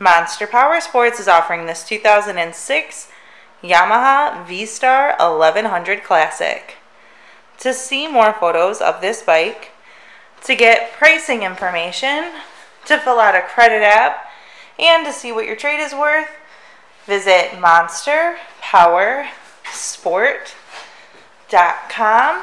Monster Power Sports is offering this 2006 Yamaha V-Star 1100 Classic. To see more photos of this bike, to get pricing information, to fill out a credit app, and to see what your trade is worth, visit monsterpowersport.com.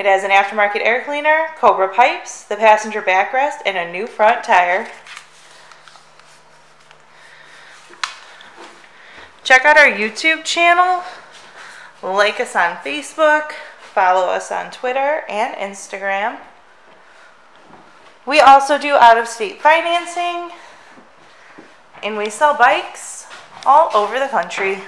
It has an aftermarket air cleaner, Cobra pipes, the passenger backrest, and a new front tire. Check out our YouTube channel, like us on Facebook, follow us on Twitter and Instagram. We also do out of state financing, and we sell bikes all over the country.